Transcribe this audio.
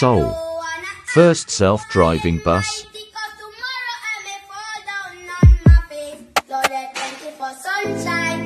soul. First self-driving bus. Sunshine,